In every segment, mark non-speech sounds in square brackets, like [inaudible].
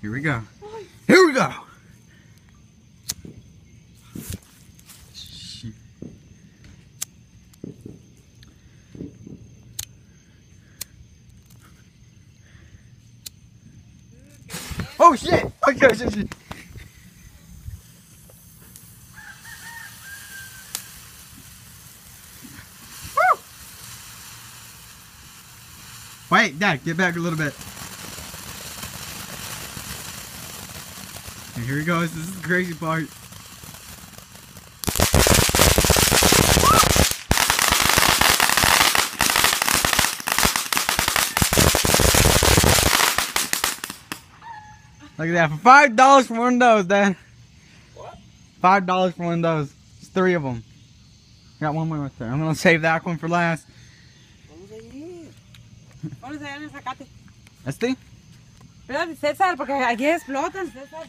Here we go. Here we go. Oh shit! Okay, shit, shit. Wait, Dad, get back a little bit. And here he goes. This is the crazy part. Look at that. For five dollars for one of those, Dad. What? Five dollars for one of those. It's three of them. Got one more right there. I'm gonna save that one for last. Vamos a ir. Vamos allá en el zacate. Este? Espérate, César, porque aquí explotan, César.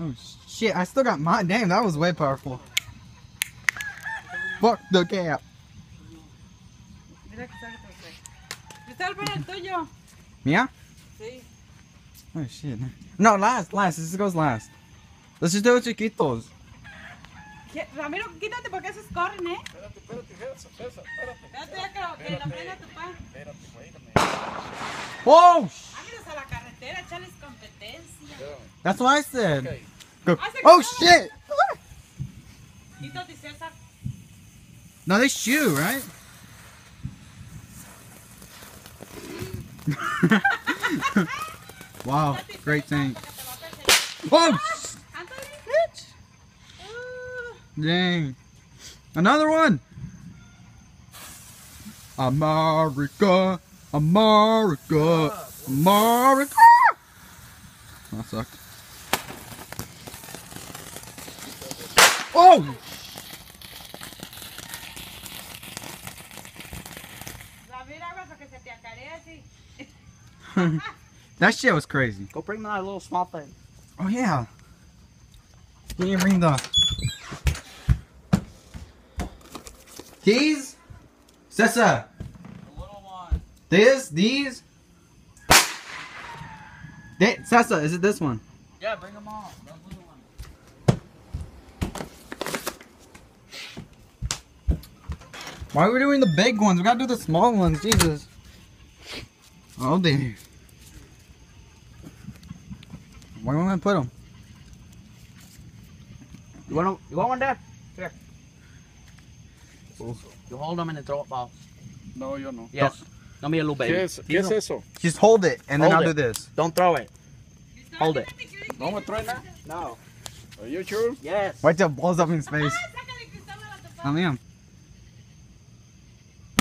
Oh shit, I still got mine. Damn, that was way powerful. Fuck the cap. Mia? Sí. Oh shit. No, last, last. This goes last. Let's just do it chiquitos. Ramiro, quítate porque esos corren, ¿eh? Espérate, espérate, espérate. Espérate ya que, la prenda tu pan. Espérate, wait Whoa! Vámonos a la carretera, echales competencia. Espérame. That's what I said. Okay. Go. Hace Oh que- shit! Tito y César. No, they shoot, right? [laughs] wow, great thing. tank. porque te va a perseguir. Whoa! Ándale, bitch. Uh, Dang. Another one. America, America, America. That sucked. Oh! Ramiro, agua para que se te acarece. [laughs] that shit was crazy. Go bring me that little small thing. Oh yeah. Can you bring the keys? Sessa, The little one. this, these. They, Sessa, is it this one? Yeah, bring them all. Those little ones. Why are we doing the big ones? We gotta do the small ones. Jesus. Oh dear. Where am I gonna put them? You want you want one, Dad? Here. You hold them in the throat ball. No, yo no. Yes. Give me a little baby. ¿Qué es, ¿qué es eso? Just hold it and then I'll it. do this. Don't throw it. Hold it. fíjate que le- No me trae nada. No. Are you sure? Yes. Wait till it blows up in his face. Ah,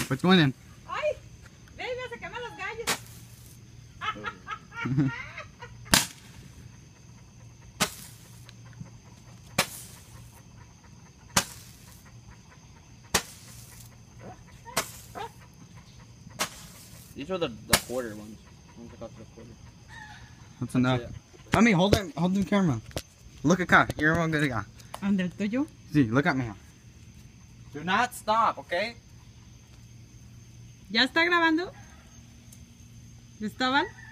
sácale, Cristal, a tu pan. Tell me him. Which one in? Ay, ve, vas a quemar los gallos. These are the, the quarter ones. Ones that got the quarter. That's enough. it. I mean, hold it, hold the camera. Look at Kai. You're one good guy. ¿Ande el tuyo? See, look at me. Do not stop, okay? ¿Ya está grabando? Oh,